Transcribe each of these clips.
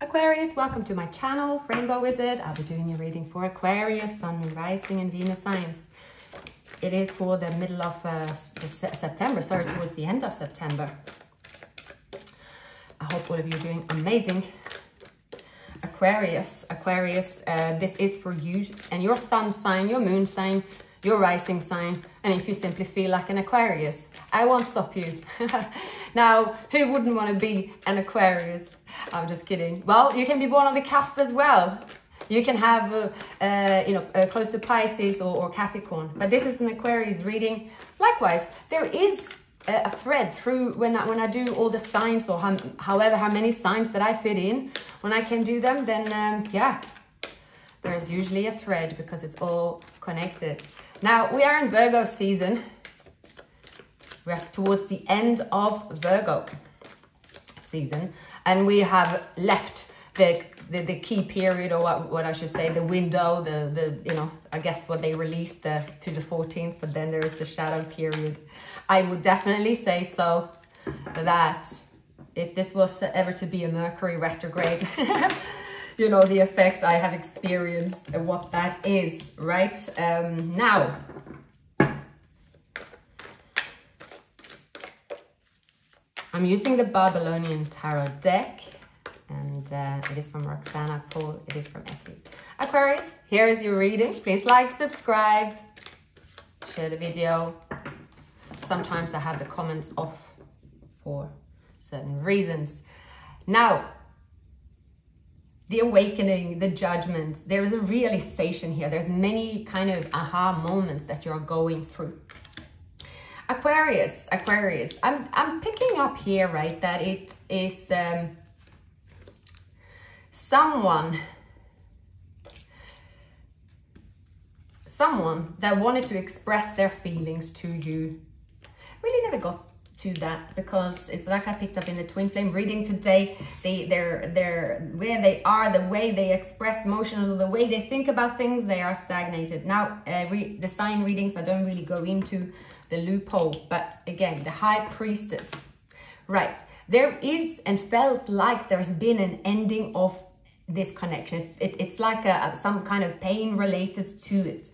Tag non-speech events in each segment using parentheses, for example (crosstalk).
Aquarius, welcome to my channel, Rainbow Wizzard. I'll be doing a reading for Aquarius, Sun, Moon, Rising, and Venus signs. It is for the middle of uh, September, sorry, towards the end of September. I hope all of you are doing amazing. Aquarius, Aquarius, uh, this is for you and your sun sign, your moon sign, your rising sign, and if you simply feel like an Aquarius, I won't stop you. (laughs) now, who wouldn't want to be an Aquarius? I'm just kidding. Well, you can be born on the cusp as well. You can have, uh, uh, you know, uh, close to Pisces or, or Capricorn, but this is an Aquarius reading. Likewise, there is a thread through when I, when I do all the signs or how, however how many signs that I fit in when I can do them then um, yeah there's usually a thread because it's all connected now we are in Virgo season. We're towards the end of Virgo season and we have left the the, the key period or what, what I should say the window the the you know I guess what they released the, to the 14th but then there is the shadow period. I would definitely say so that if this was ever to be a Mercury retrograde (laughs) you know the effect I have experienced and what that is right um now I'm using the Babylonian Tarot deck and uh, it is from Roxana Paul. It is from Etsy. Aquarius, here is your reading. Please like, subscribe, share the video. Sometimes I have the comments off for certain reasons. Now, the awakening, the judgment, there is a realization here. There's many kind of aha moments that you're going through. Aquarius, Aquarius, I'm, I'm picking up here, right, that it is um, someone someone that wanted to express their feelings to you really never got to that because it's like I picked up in the twin flame reading today they they're they're where they are the way they express emotions the way they think about things they are stagnated now uh, the sign readings I don't really go into the loophole but again the high priestess right there is and felt like there's been an ending of this connection. It, it's like a, some kind of pain related to it.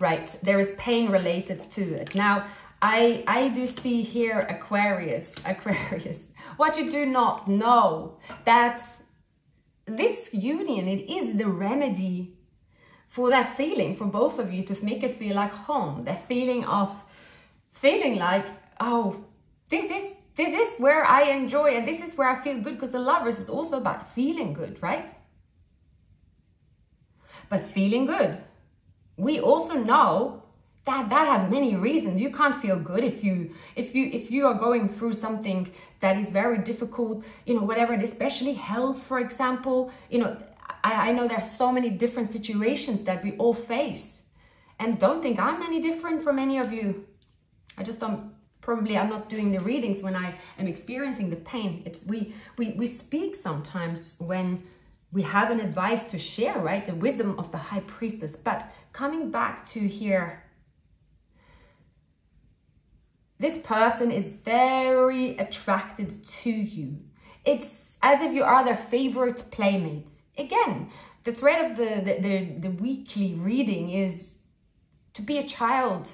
Right, there is pain related to it. Now, I, I do see here Aquarius, (laughs) Aquarius. What you do not know, that this union, it is the remedy for that feeling, for both of you to make it feel like home. The feeling of feeling like, oh, this is this is where I enjoy and this is where I feel good because the lovers is also about feeling good, right? But feeling good. We also know that that has many reasons. You can't feel good if you if you if you are going through something that is very difficult, you know, whatever, it is especially health, for example. You know, I, I know there's so many different situations that we all face. And don't think I'm any different from any of you. I just don't probably I'm not doing the readings when I am experiencing the pain. It's we we we speak sometimes when we have an advice to share, right? The wisdom of the high priestess. But coming back to here, this person is very attracted to you. It's as if you are their favorite playmate. Again, the thread of the, the, the, the weekly reading is to be a child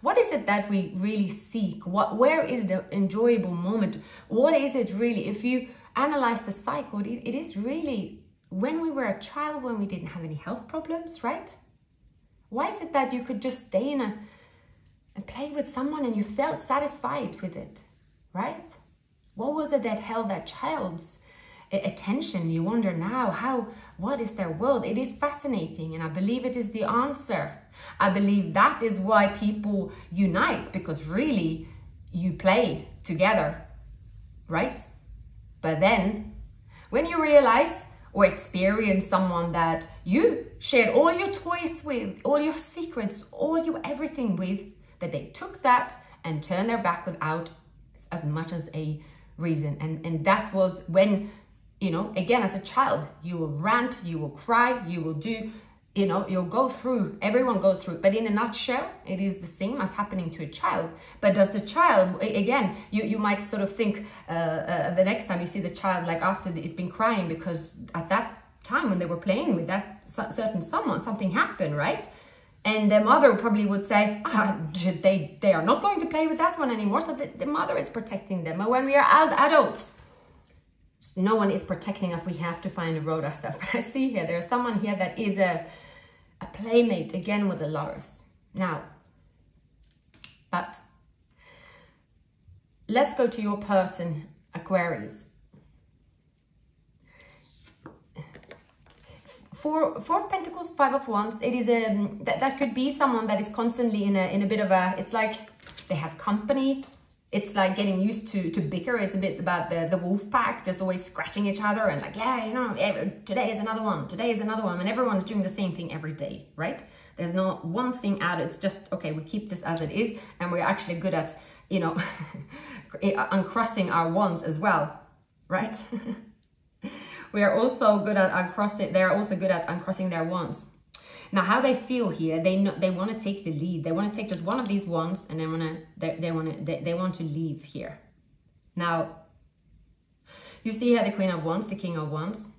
what is it that we really seek? What, where is the enjoyable moment? What is it really? If you analyze the cycle, it, it is really when we were a child, when we didn't have any health problems, right? Why is it that you could just stay in a and play with someone and you felt satisfied with it, right? What was it that held that child's eh, attention? You wonder now, how, what is their world? It is fascinating, and I believe it is the answer I believe that is why people unite because really you play together, right? But then when you realize or experience someone that you shared all your toys with, all your secrets, all your everything with, that they took that and turned their back without as much as a reason. And, and that was when, you know, again, as a child, you will rant, you will cry, you will do you know you'll go through everyone goes through but in a nutshell it is the same as happening to a child. But does the child again you, you might sort of think uh, uh, the next time you see the child like after it's been crying because at that time when they were playing with that certain someone something happened right and the mother probably would say ah, they they are not going to play with that one anymore so the, the mother is protecting them but when we are adults no one is protecting us. We have to find a road ourselves. (laughs) But I see here, there's someone here that is a, a playmate again with the lovers. Now, but let's go to your person, Aquarius. Four, four of Pentacles, Five of Wands. It is a that, that could be someone that is constantly in a in a bit of a. It's like they have company it's like getting used to to bicker. It's a bit about the the wolf pack, just always scratching each other and like, yeah, you know, eh, today is another one, today is another one, and everyone's doing the same thing every day, right? There's not one thing added. It's just okay. We keep this as it is, and we're actually good at you know (laughs) eh, uncrossing our wands as well, right? (laughs) we are also good at uncrossing. They're also good at uncrossing their wands. Now, how they feel here, they know, they want to take the lead. They want to take just one of these ones, and they want to they, they want to they, they want to leave here. Now, you see here the Queen of Wands, the King of Wands.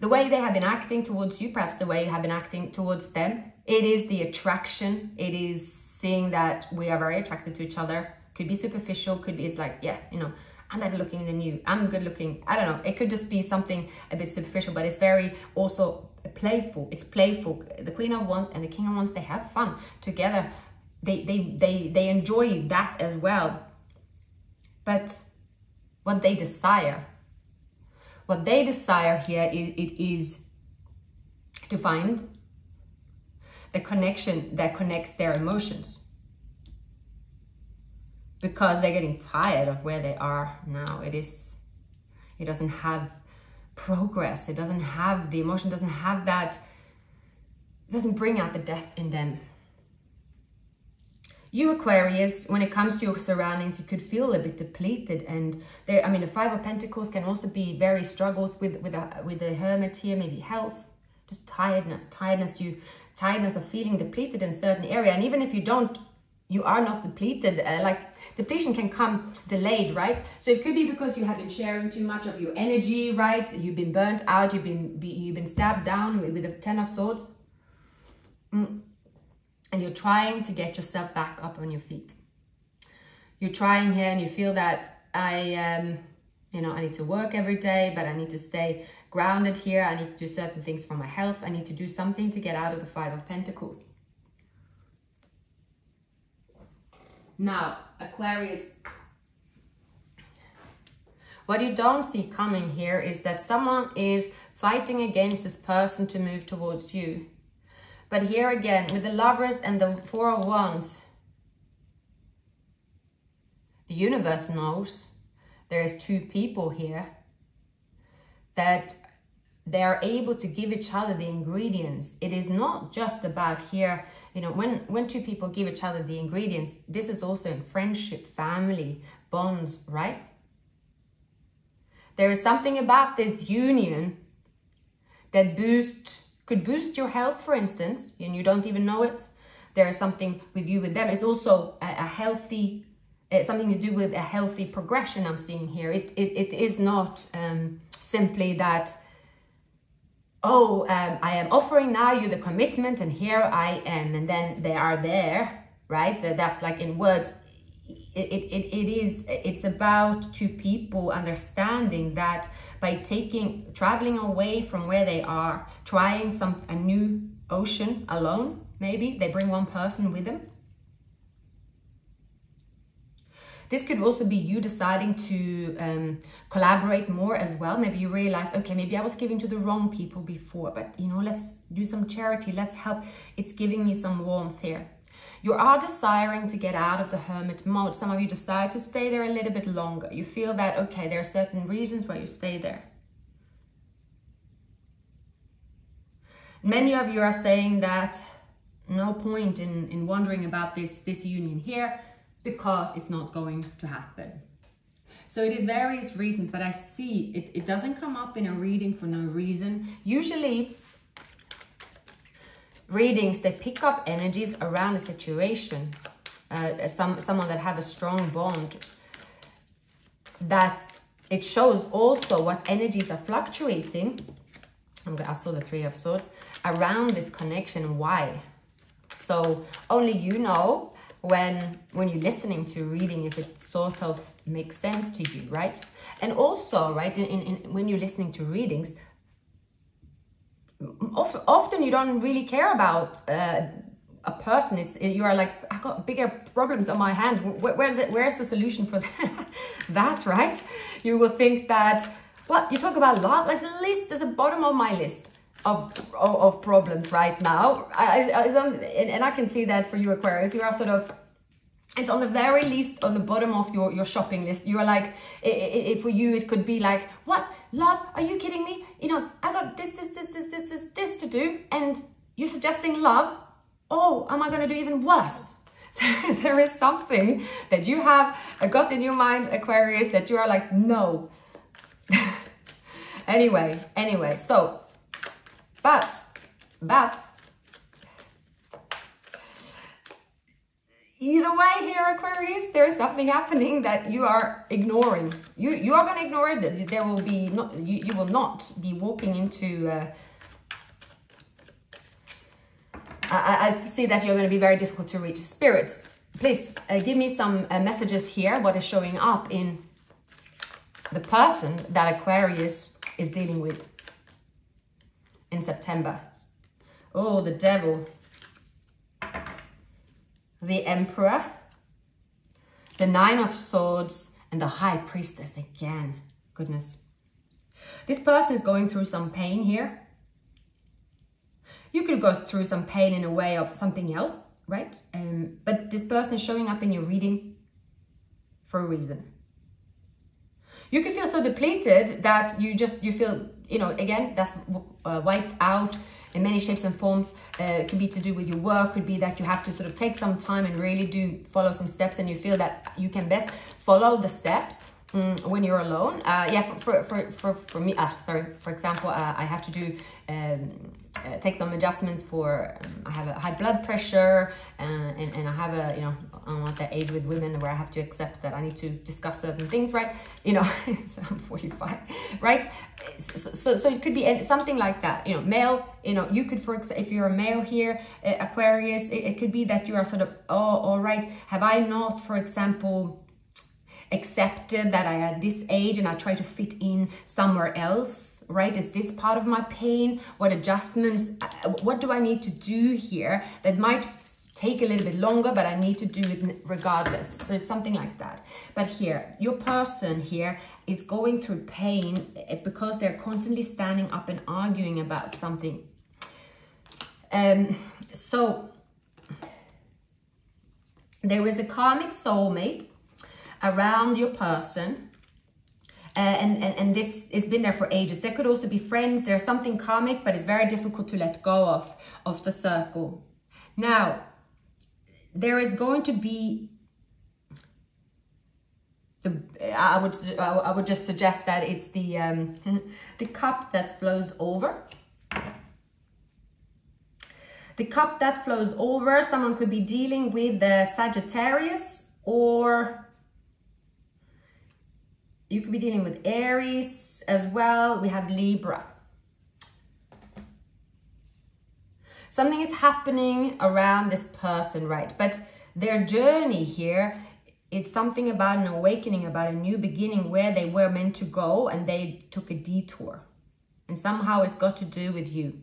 The way they have been acting towards you, perhaps the way you have been acting towards them, it is the attraction. It is seeing that we are very attracted to each other. Could be superficial, could be, it's like, yeah, you know, I'm better looking than you. I'm good looking. I don't know. It could just be something a bit superficial, but it's very also playful. It's playful. The Queen of Wands and the King of Wands, they have fun together. They they they they enjoy that as well. But what they desire, what they desire here is it is to find the connection that connects their emotions because they're getting tired of where they are now. It is, it doesn't have progress. It doesn't have, the emotion doesn't have that, it doesn't bring out the depth in them. You Aquarius, when it comes to your surroundings, you could feel a bit depleted and there, I mean, the Five of Pentacles can also be very struggles with, with, a, with the Hermit here, maybe health, just tiredness, tiredness, you, tiredness of feeling depleted in certain area. And even if you don't you are not depleted. Uh, like depletion can come delayed, right? So it could be because you have been sharing too much of your energy, right? You've been burnt out. You've been be, you've been stabbed down with, with the Ten of Swords, mm. and you're trying to get yourself back up on your feet. You're trying here, and you feel that I, um, you know, I need to work every day, but I need to stay grounded here. I need to do certain things for my health. I need to do something to get out of the Five of Pentacles. Now, Aquarius, what you don't see coming here is that someone is fighting against this person to move towards you. But here again, with the lovers and the four of wands, the universe knows there's two people here that they are able to give each other the ingredients. It is not just about here, you know, when, when two people give each other the ingredients, this is also in friendship, family, bonds, right? There is something about this union that boost could boost your health, for instance, and you don't even know it. There is something with you with them. It's also a, a healthy, uh, something to do with a healthy progression I'm seeing here. It, it, it is not um, simply that oh, um, I am offering now you the commitment and here I am. And then they are there, right? That's like in words. It, it, it is, it's about two people understanding that by taking, traveling away from where they are, trying some, a new ocean alone, maybe they bring one person with them This could also be you deciding to um, collaborate more as well. Maybe you realize, okay, maybe I was giving to the wrong people before, but you know, let's do some charity. Let's help. It's giving me some warmth here. You are desiring to get out of the hermit mode. Some of you decide to stay there a little bit longer. You feel that, okay, there are certain reasons why you stay there. Many of you are saying that no point in, in wondering about this, this union here because it's not going to happen. So it is various reasons, but I see it, it doesn't come up in a reading for no reason. Usually readings, they pick up energies around a situation. Uh, some Someone that have a strong bond. That it shows also what energies are fluctuating. I saw the Three of Swords. Around this connection, why? So only you know when when you're listening to reading if it sort of makes sense to you right? And also right in, in, when you're listening to readings often you don't really care about uh, a person. It's you are like i got bigger problems on my hands. Where, where the, where's the solution for that? (laughs) that right? You will think that what you talk about love? Like the list is the bottom of my list of, of, problems right now I, I, and I can see that for you Aquarius you are sort of it's on the very least on the bottom of your, your shopping list. You're like, if for you, it could be like, what? Love, are you kidding me? You know, I got this, this, this, this, this, this, this to do. And you're suggesting love. Oh, am I going to do even worse? (laughs) So there is something that you have uh, got in your mind, Aquarius, that you are like, no. (laughs) anyway, anyway, so, but, but, either way here aquarius there is something happening that you are ignoring. You you are going to ignore it there will be not you, you will not be walking into uh, I, I see that you're going to be very difficult to reach. Spirits please uh, give me some uh, messages here what is showing up in the person that aquarius is dealing with in september oh the devil the Emperor, the Nine of Swords, and the High Priestess again. Goodness. This person is going through some pain here. You could go through some pain in a way of something else, right? Um, but this person is showing up in your reading for a reason. You could feel so depleted that you just, you feel, you know, again, that's uh, wiped out in many shapes and forms. Uh, it could be to do with your work, could be that you have to sort of take some time and really do follow some steps and you feel that you can best follow the steps mm, when you're alone. Uh, yeah, for, for, for, for, for me, uh, sorry, for example, uh, I have to do um, uh, take some adjustments for um, I have a high blood pressure uh, and, and I have a you know I'm at that age with women where I have to accept that I need to discuss certain things right you know (laughs) I'm 45 right so, so, so, it could be something like that you know male you know you could for example if you're a male here uh, Aquarius it, it could be that you are sort of oh all right have I not for example accepted that I at this age and I try to fit in somewhere else, right? Is this part of my pain? What adjustments, uh, what do I need to do here that might take a little bit longer, but I need to do it regardless. So it's something like that. But here, your person here is going through pain eh, because they're constantly standing up and arguing about something. Um, so there is a karmic soulmate around your person. Uh, and, and, and this has been there for ages. There could also be friends. There's something karmic, but it's very difficult to let go of, of the circle. Now, there is going to be the I would I would just suggest that it's the um, (laughs) the cup that flows over. The cup that flows over. Someone could be dealing with the Sagittarius or you could be dealing with Aries as well. We have Libra. Something is happening around this person, right? But their journey here, it's something about an awakening, about a new beginning where they were meant to go and they took a detour. And somehow it's got to do with you.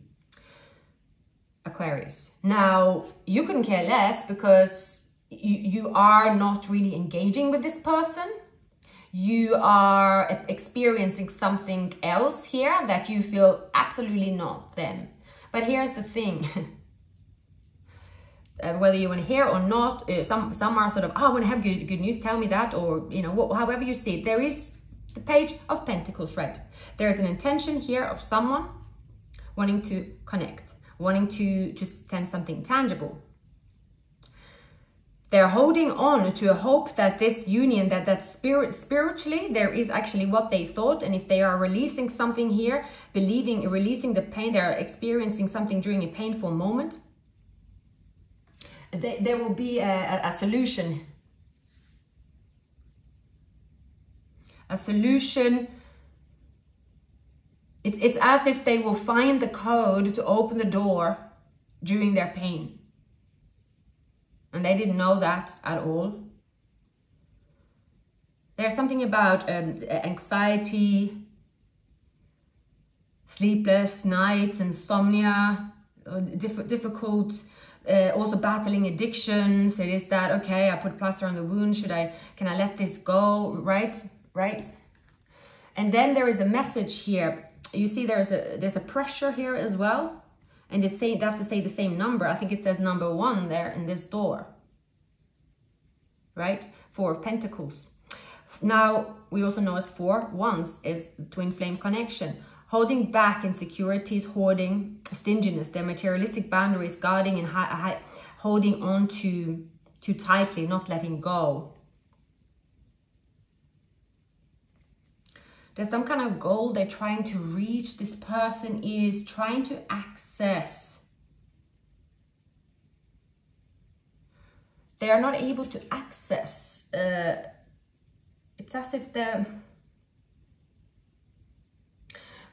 Aquarius. Now, you couldn't care less because you, you are not really engaging with this person you are experiencing something else here that you feel absolutely not them. But here's the thing. (laughs) uh, whether you want to hear or not, uh, some some are sort of, oh, I want to have good, good news, tell me that, or, you know, wh however you see it. There is the page of pentacles, right? There is an intention here of someone wanting to connect, wanting to, to send something tangible they're holding on to a hope that this union that that spirit spiritually there is actually what they thought and if they are releasing something here believing releasing the pain they're experiencing something during a painful moment They, there will be a, a, solution. A solution. It's, it's as if they will find the code to open the door during their pain. And they didn't know that at all. There's something about um, anxiety, sleepless nights, insomnia, uh, diff difficult, uh, also battling addictions. It is that, okay, I put plaster on the wound. Should I, can I let this go? Right, right. And then there is a message here. You see there's a, there's a pressure here as well. And it's saying, they have to say the same number. I think it says number one there in this door. Right? Four of Pentacles. Now, we also know as four wands is twin flame connection. Holding back insecurities, hoarding, stinginess, their materialistic boundaries, guarding and holding on to too tightly, not letting go. There's some kind of goal they're trying to reach. This person is trying to access. They are not able to access uh, it's as if the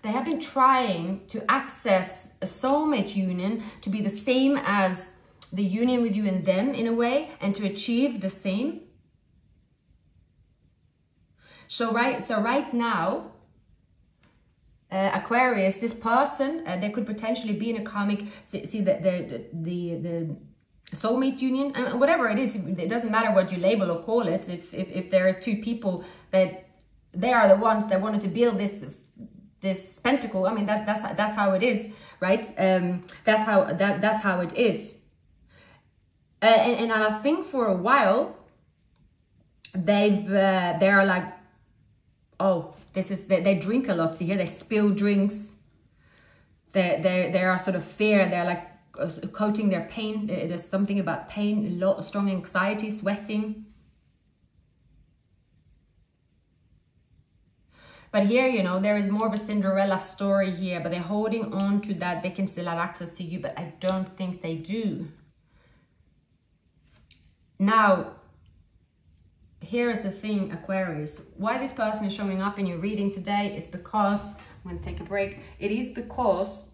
they have been trying to access a soulmate union to be the same as the union with you and them in a way and to achieve the same so right so right now uh, Aquarius, this person, uh, they could potentially be in a karmic, see, see the, the, the, the soulmate union and whatever it is it doesn't matter what you label or call it if if, if there is two people that they are the ones that wanted to build this this pentacle i mean that that's that's how it is right? Um that's how that that's how it is. Uh, and, and i think for a while they've uh, they're like oh this is they, they drink a lot see here they spill drinks they they they are sort of fear they're like uh, coating their pain. It is something about pain, lot, strong anxiety, sweating. But here, you know, there is more of a Cinderella story here, but they're holding on to that. They can still have access to you, but I don't think they do. Now, here is the thing, Aquarius. Why this person is showing up in your reading today is because, I'm going to take a break. It is because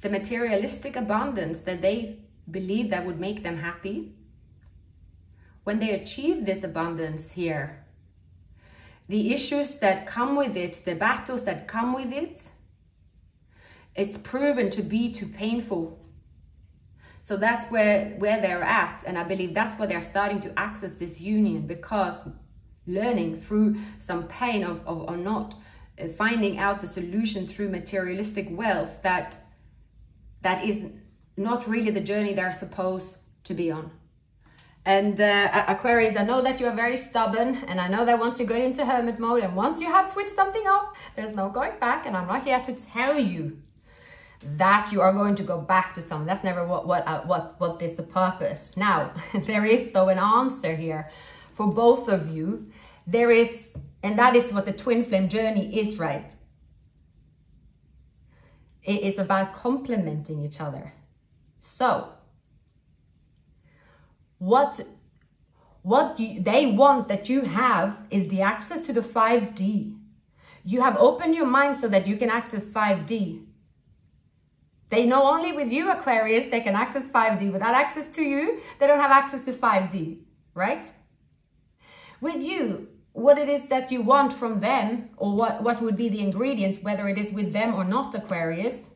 the materialistic abundance that they believe that would make them happy, when they achieve this abundance here, the issues that come with it, the battles that come with it, it's proven to be too painful. So that's where, where they're at. And I believe that's where they're starting to access this union because learning through some pain of, of or not uh, finding out the solution through materialistic wealth that that is not really the journey they're supposed to be on. And uh, Aquarius, I know that you are very stubborn and I know that once you go into hermit mode and once you have switched something off, there's no going back and I'm not here to tell you that you are going to go back to something. That's never what, what, uh, what, what is the purpose. Now, (laughs) there is though an answer here for both of you. There is, and that is what the twin flame journey is, right? It is about complementing each other. So, what what you, they want that you have is the access to the 5D. You have opened your mind so that you can access 5D. They know only with you, Aquarius, they can access 5D. Without access to you, they don't have access to 5D, right? With you, what it is that you want from them or what, what would be the ingredients, whether it is with them or not, Aquarius.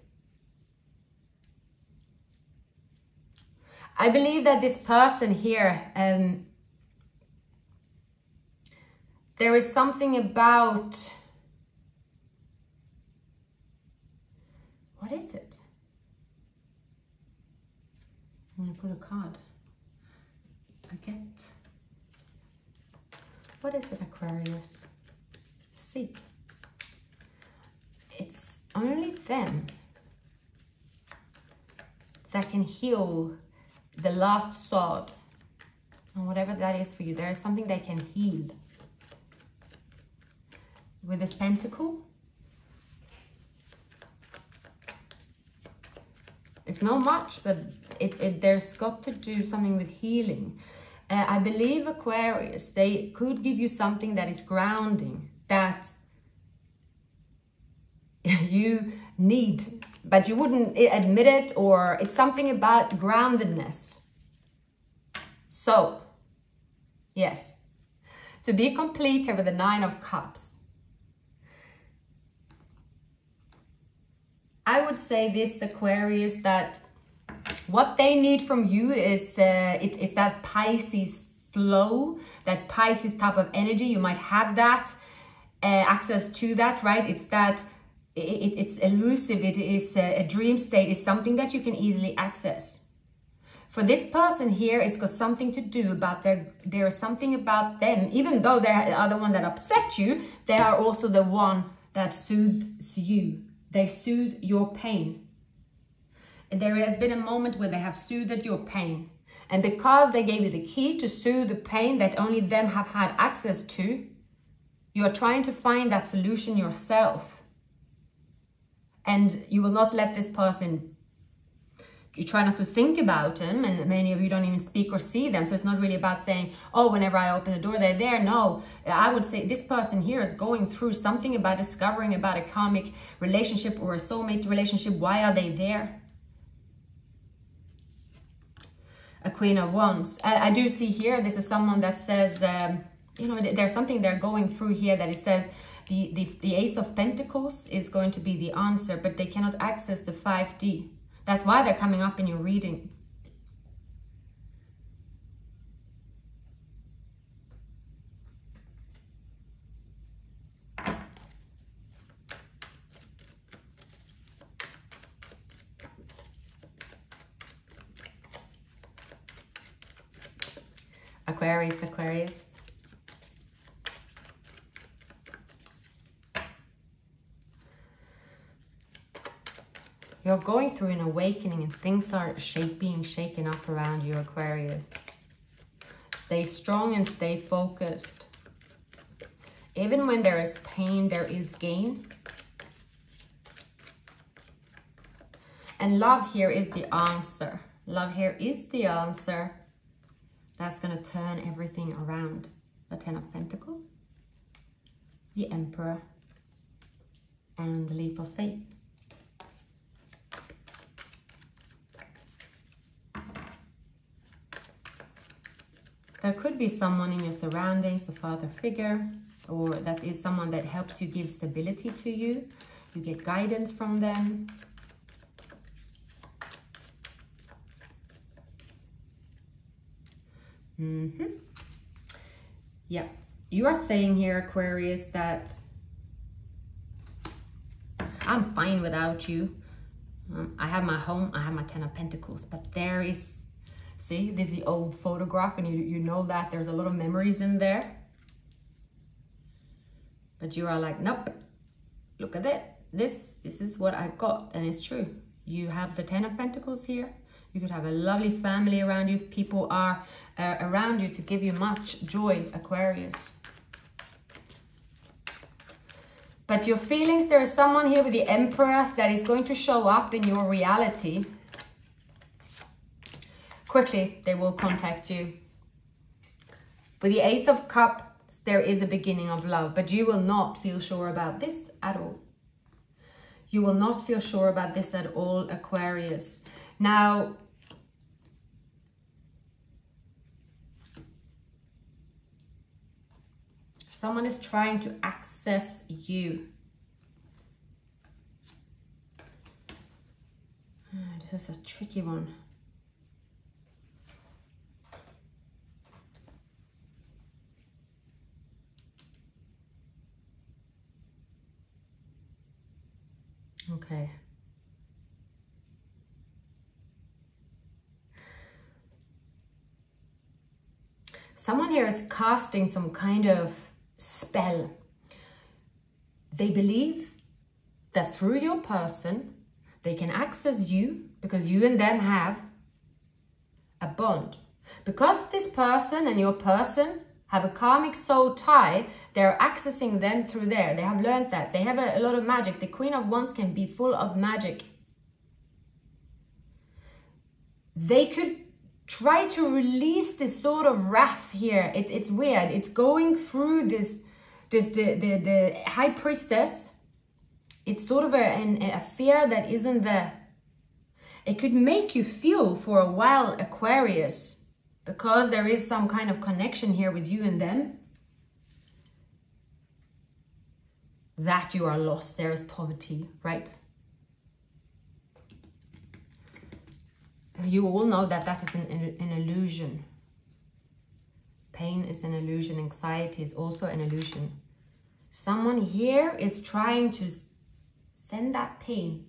I believe that this person here, um, there is something about, what is it? I'm to pull a card. I get what is it, Aquarius? See. It's only them that can heal the last sword. And whatever that is for you, there is something they can heal. With this pentacle, It's not much, but it, it there's got to do something with healing. Uh, I believe Aquarius, they could give you something that is grounding, that (laughs) you need, but you wouldn't admit it, or it's something about groundedness. So, yes, to be complete with the Nine of Cups. I would say this Aquarius that what they need from you is uh, it, it's that Pisces flow, that Pisces type of energy. You might have that uh, access to that, right? It's that it, it's elusive. It is a, a dream state. It's something that you can easily access. For this person here, it's got something to do about their, there is something about them, even though they are the one that upset you, they are also the one that soothes you. They soothe your pain. And there has been a moment where they have soothed your pain. And because they gave you the key to soothe the pain that only them have had access to, you are trying to find that solution yourself. And you will not let this person you try not to think about them and many of you don't even speak or see them. So it's not really about saying oh whenever i open the door they're there. No. I would say this person here is going through something about discovering about a karmic relationship or a soulmate relationship. Why are they there? A queen of wands i, I do see here this is someone that says um, you know there's something they're going through here that it says the, the the ace of pentacles is going to be the answer but they cannot access the 5d that's why they're coming up in your reading. Aquarius, Aquarius. You're going through an awakening and things are being shaken up around you, Aquarius. Stay strong and stay focused. Even when there is pain, there is gain. And love here is the answer. Love here is the answer. That's going to turn everything around. The Ten of Pentacles, the Emperor, and the Leap of Faith. There could be someone in your surroundings, a father figure, or that is someone that helps you give stability to you. You get guidance from them. Mm -hmm. Yeah, you are saying here, Aquarius, that I'm fine without you. Um, I have my home, I have my Ten of Pentacles, but there is See, this is the old photograph and you, you know that there's a lot of memories in there. But you are like, nope, look at it. This, this is what I got and it's true. You have the Ten of Pentacles here. You could have a lovely family around you. People are uh, around you to give you much joy, Aquarius. But your feelings, there is someone here with the Emperor that is going to show up in your reality quickly they will contact you. With the Ace of Cups, there is a beginning of love, but you will not feel sure about this at all. You will not feel sure about this at all, Aquarius. Now, someone is trying to access you. Ah, this is a tricky one. Okay. Someone here is casting some kind of spell. They believe that through your person, they can access you because you and them have a bond. Because this person and your person have a karmic soul tie, they're accessing them through there. They have learned that. They have a, a lot of magic. The Queen of Wands can be full of magic. they could try to release this sort of wrath here. It, it's weird. It's going through this, this the, the, the high priestess. It's sort of a, an, a fear that isn't there. It could make you feel for a while Aquarius because there is some kind of connection here with you and them. That you are lost. There is poverty, right? you all know that that is an, an, illusion. Pain is an illusion. Anxiety is also an illusion. Someone here is trying to send that pain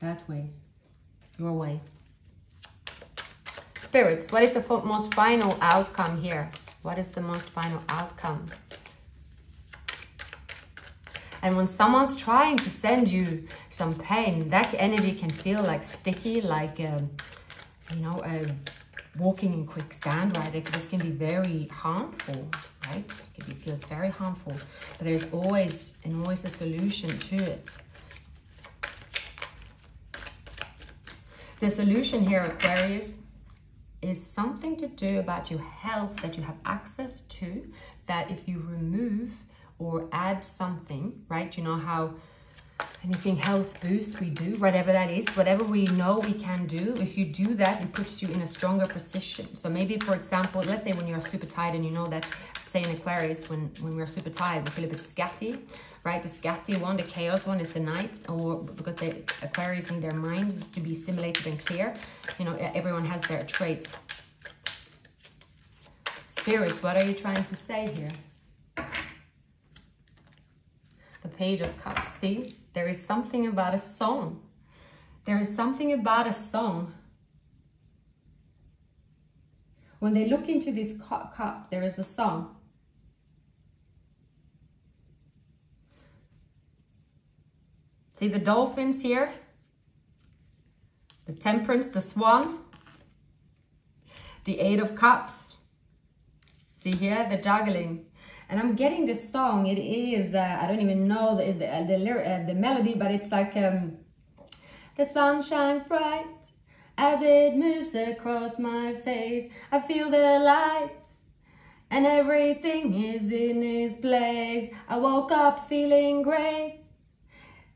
that way, your way. Spirits, what is the most final outcome here? What is the most final outcome? And when someone's trying to send you some pain, that energy can feel like sticky, like, um, you know, uh, walking in quicksand, right? This can be very harmful, right? It can feel very harmful. But there's always, and always a solution to it. The solution here, Aquarius, is something to do about your health that you have access to, that if you remove or add something, right? You know how anything health boost we do, whatever that is, whatever we know we can do, if you do that, it puts you in a stronger position. So maybe, for example, let's say when you're super tired and you know that, say in Aquarius, when, when we're super tired, we feel a bit scatty, right? The scatty one, the chaos one is the night, or because the Aquarius in their mind is to be stimulated and clear. You know, everyone has their traits. Spirits, what are you trying to say here? the Page of Cups. See, there is something about a song. There is something about a song. When they look into this cup, there is a song. See the dolphins here? The temperance, the swan. The eight of cups. See here, the juggling and I'm getting this song. It is uh, I don't even know the the uh, the, uh, melody, but it's like um, the sun shines bright as it moves across my face. I feel the light. And everything is in its place. I woke up feeling great.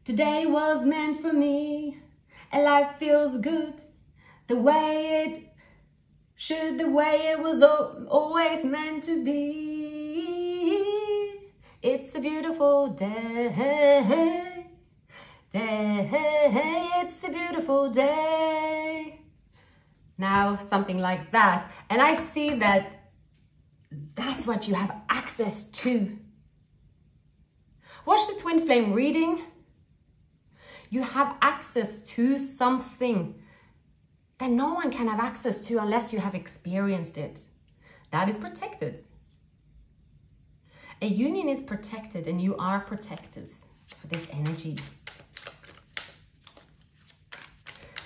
Today was meant for me. And life feels good the way it should, the way it was always meant to be. It's a beautiful day. Day, it's a beautiful day. Now, something like that. And I see that that's what you have access to. Watch the twin flame reading. You have access to something that no one can have access to unless you have experienced it. That is protected. A union is protected and you are protected for this energy.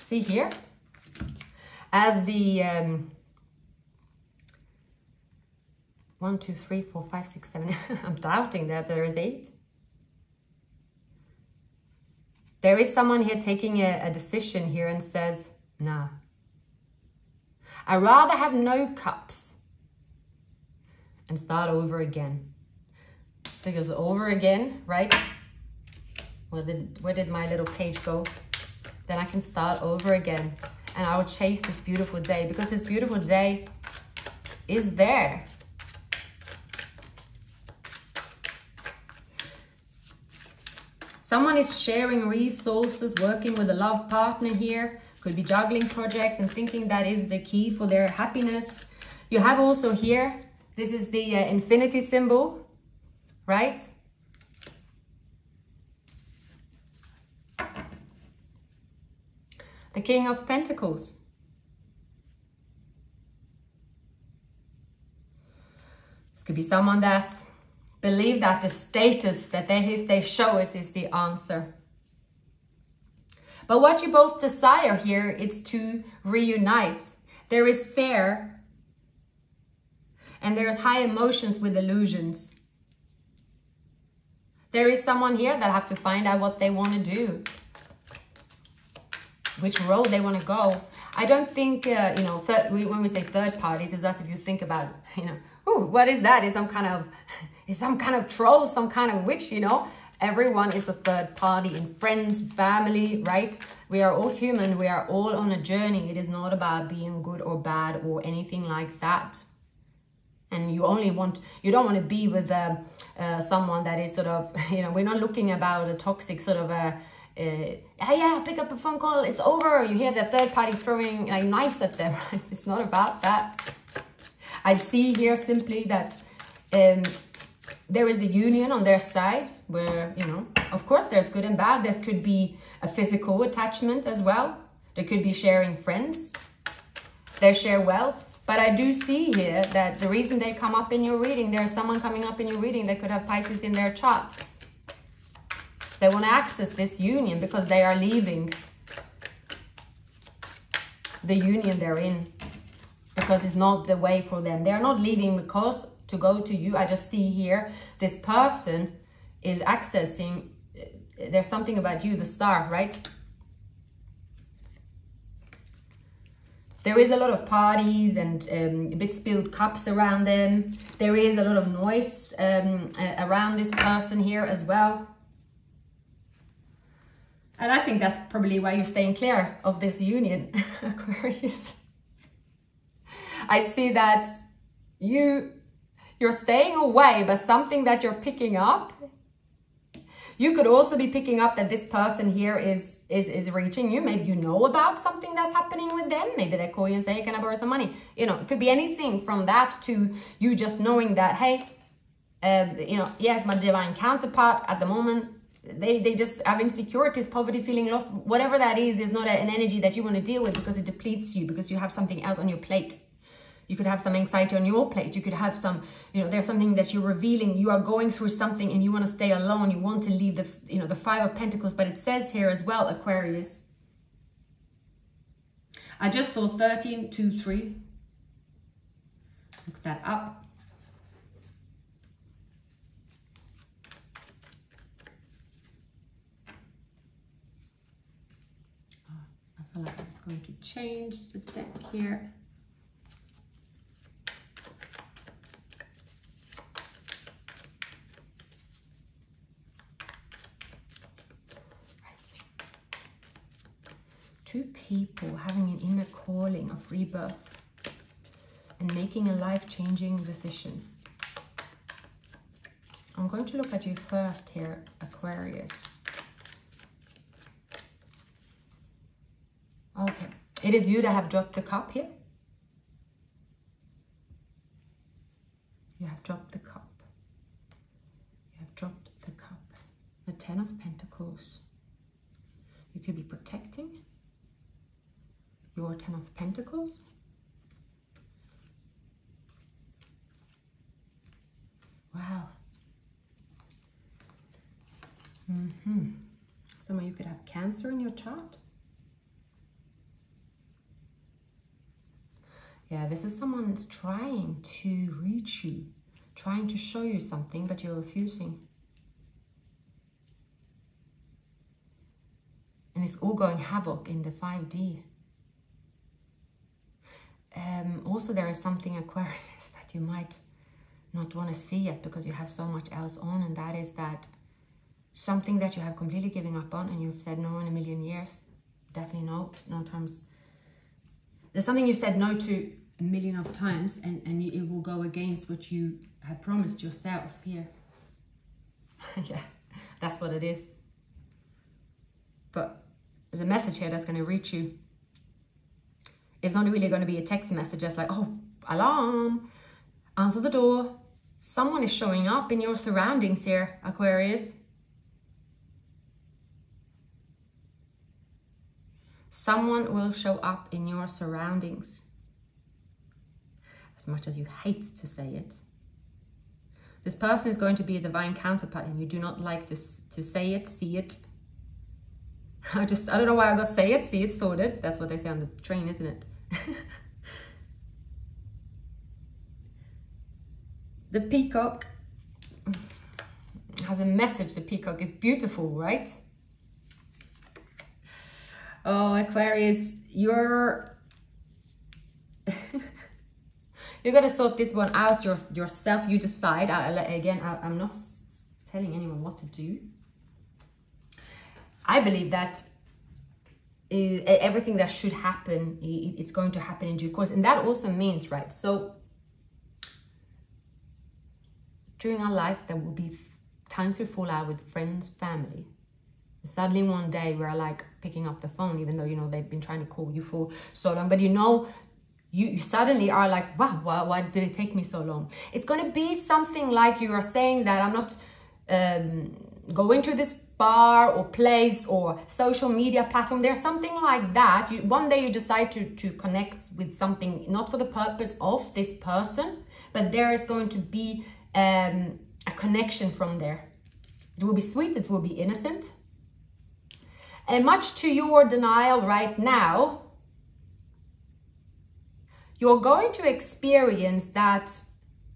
See here? As the um, one, two, three, four, five, six, seven. (laughs) I'm doubting that there is eight. There is someone here taking a, a decision here and says, nah. i rather have no cups and start over again Because over again, right? Where did, where did my little page go? Then I can start over again and I will chase this beautiful day because this beautiful day is there. Someone is sharing resources, working with a love partner here. Could be juggling projects and thinking that is the key for their happiness. You have also here, this is the uh, infinity symbol right? The King of Pentacles. This could be someone that believe that the status that they, if they show it, is the answer. But what you both desire here is to reunite. There is fear and there's high emotions with illusions. There is someone here that have to find out what they want to do. which road they want to go. I don't think, uh, you know, when we say third parties, is as if you think about, you know, ooh, what is that? Is some kind of, is some kind of troll, some kind of witch, you know? Everyone is a third party in friends, family, right? We are all human. We are all on a journey. It is not about being good or bad or anything like that. And you only want, you don't want to be with uh, uh, someone that is sort of, (laughs) you know, we're not looking about a toxic sort of a, uh, yeah, yeah, pick up a phone call, it's over. You hear the third party throwing like knives at them. (laughs) it's not about that. I see here simply that um, there is a union on their side where, you know, of course there's good and bad. There could be a physical attachment as well. There could be sharing friends. They share wealth. But I do see here that the reason they come up in your reading, there's someone coming up in your reading that could have Pisces in their chart. They want to access this union because they are leaving the union they're in because it's not the way for them. They're not leaving the because to go to you. I just see here this person is accessing, there's something about you, the star, right? There is a lot of parties and um, a bit spilled cups around them. There is a lot of noise um, around this person here as well. And I think that's probably why you're staying clear of this union, (laughs) Aquarius. I see that you you're staying away, but something that you're picking up. You could also be picking up that this person here is, is, is reaching you. Maybe you know about something that's happening with them. Maybe they call you and say, hey, can I borrow some money? You know, it could be anything from that to you just knowing that, hey, uh, you know, yes, my divine counterpart at the moment, they, they just have insecurities, poverty, feeling lost. Whatever that is, is not an energy that you want to deal with because it depletes you, because you have something else on your plate. You could have some anxiety on your plate. You could have some, you know, there's something that you're revealing. You are going through something and you want to stay alone. You want to leave the, you know, the five of pentacles. But it says here as well, Aquarius. I just saw 13, 2, 3. Look that up. Ah, I feel like I'm just going to change the deck here. Two people having an inner calling of rebirth and making a life-changing decision. I'm going to look at you first here, Aquarius. Okay, it is you that have dropped the cup here. You have dropped the cup. You have dropped the cup. The Ten of Pentacles. You could be protecting your Ten of Pentacles. Wow. Mm -hmm. Some of you could have Cancer in your chart. Yeah, this is someone that's trying to reach you, trying to show you something, but you're refusing. And it's all going havoc in the 5D um, also there is something Aquarius (laughs) that you might not want to see yet because you have so much else on and that is that something that you have completely given up on and you've said no in a million years definitely no no times there's something you said no to a million of times and and it will go against what you have promised yourself here. (laughs) Yeah that's what it is. But there's a message here that's going to reach you it's not really going to be a text message just like, oh, alarm, answer the door. Someone is showing up in your surroundings here, Aquarius. Someone will show up in your surroundings. As much as you hate to say it. This person is going to be a divine counterpart and you do not like to, to say it, see it, (laughs) I just, I don't know why I got say it, see it, sorted. That's what they say on the train, isn't it? (laughs) the peacock has a message. The peacock is beautiful, right? Oh, Aquarius, you're (laughs) you're gonna sort this one out your, yourself. You decide. I, again, I, I'm not telling anyone what to do. I believe that is, everything that should happen, it's going to happen in due course. And that also means, right? So during our life, there will be times we fall out with friends, family. Suddenly one day we're like picking up the phone, even though, you know, they've been trying to call you for so long. But you know, you, you suddenly are like, wow, why, why did it take me so long? It's going to be something like you are saying that I'm not um, going to this bar or place or social media platform there's something like that. You, one day you decide to to connect with something not for the purpose of this person but there is going to be um, a connection from there. It will be sweet it will be innocent. And much to your denial right now you're going to experience that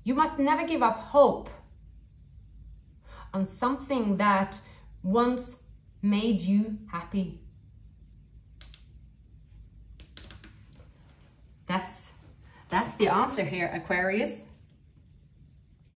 you must never give up hope on something that once made you happy. That's that's the answer here, Aquarius.